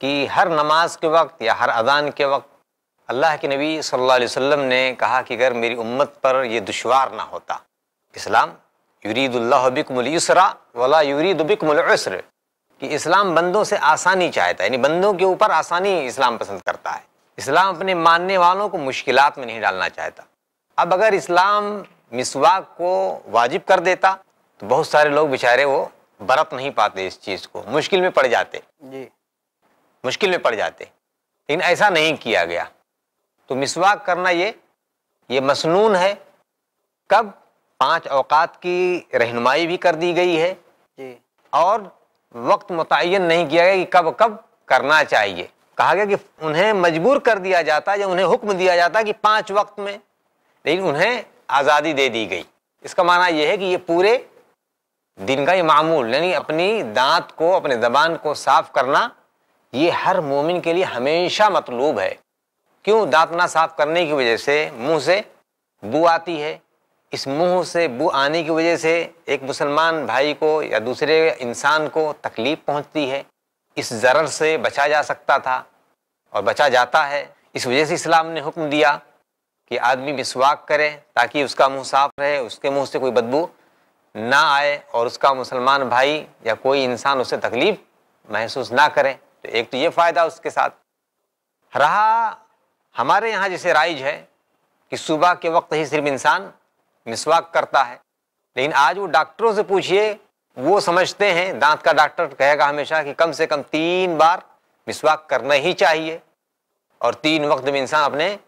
कि हर नमाज़ के वक्त या हर अजान के वक्त अल्लाह के नबी सल्लल्लाहु अलैहि वसल्लम ने कहा कि अगर मेरी उम्मत पर यह दुशवार ना होता। इस्लाम युरीदुल्लाबिकमसरा वला युरीदबिकमसर कि इस्लाम बंदों से आसानी चाहता है, यानी बंदों के ऊपर आसानी इस्लाम पसंद करता है। इस्लाम अपने मानने वालों को मुश्किल में नहीं डालना चाहता। अब अगर इस्लाम मिसवाक को वाजिब कर देता तो बहुत सारे लोग बेचारे वो बरत नहीं पाते इस चीज़ को, मुश्किल में पड़ जाते। जी। मुश्किल में पड़ जाते। लेकिन ऐसा नहीं किया गया। तो मिसवाक करना ये ये मसनून है। कब? पाँच अवकात की रहनुमाई भी कर दी गई है। जी। और वक्त मुतन नहीं किया गया कि कब कब करना चाहिए। कहा गया कि उन्हें मजबूर कर दिया जाता या उन्हें हुक्म दिया जाता कि पाँच वक्त में। लेकिन उन्हें आज़ादी दे दी गई। इसका माना यह है कि ये पूरे दिन का ये मामूल यानी अपनी दांत को अपने जबान को साफ़ करना ये हर मोमिन के लिए हमेशा मतलूब है। क्यों दांत ना साफ़ करने की वजह से मुँह से बू आती है? इस मुँह से बू आने की वजह से एक मुसलमान भाई को या दूसरे इंसान को तकलीफ़ पहुँचती है। इस ज़रर से बचा जा सकता था और बचा जाता है। इस वजह से इस्लाम ने हुक्म दिया कि आदमी मिसवाक करे ताकि उसका मुँह साफ़ रहे, उसके मुँह से कोई बदबू ना आए और उसका मुसलमान भाई या कोई इंसान उससे तकलीफ़ महसूस ना करे। तो एक तो ये फ़ायदा उसके साथ रहा, हमारे यहाँ जैसे राइज है कि सुबह के वक्त ही सिर्फ़ इंसान मिसवाक करता है। लेकिन आज वो डॉक्टरों से पूछिए, वो समझते हैं, दांत का डॉक्टर कहेगा हमेशा कि कम से कम तीन बार मिसवाक करना ही चाहिए। और तीन वक्त में इंसान अपने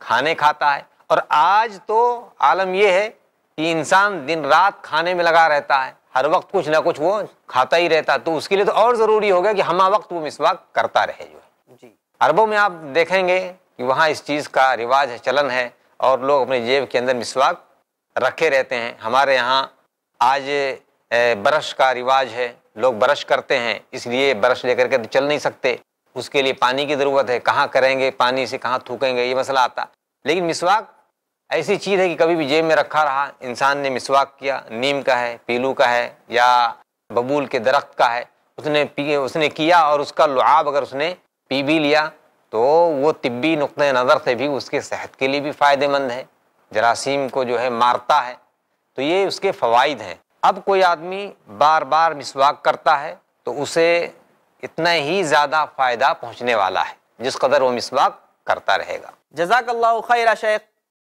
खाने खाता है। और आज तो आलम यह है कि इंसान दिन रात खाने में लगा रहता है। हर वक्त कुछ ना कुछ वो खाता ही रहता। तो उसके लिए तो और ज़रूरी हो गया कि हम वक्त वो मिसवाक करता रहे जो है। जी। अरबों में आप देखेंगे कि वहाँ इस चीज़ का रिवाज है चलन है और लोग अपने जेब के अंदर मिसवाक रखे रहते हैं। हमारे यहाँ आज ब्रश का रिवाज है। लोग ब्रश करते हैं इसलिए ब्रश लेकर के तो चल नहीं सकते। उसके लिए पानी की ज़रूरत है। कहाँ करेंगे पानी से कहाँ थूकेंगे ये मसला आता। लेकिन मिसवाक ऐसी चीज़ है कि कभी भी जेब में रखा रहा, इंसान ने मिसवाक किया, नीम का है, पीलू का है, या बबूल के दरख्त का है, उसने पी, उसने किया और उसका लुआब अगर उसने पी भी लिया तो वो तिब्बी नुक़ नज़र से भी उसके सेहत के लिए भी फ़ायदेमंद है, जरासीम को जो है मारता है तो ये उसके फ़वाद हैं। अब कोई आदमी बार बार मिसवाक करता है तो उसे इतना ही ज़्यादा फ़ायदा पहुँचने वाला है, जिस कदर वो मिसवाक करता रहेगा। जजाक खैर शेख।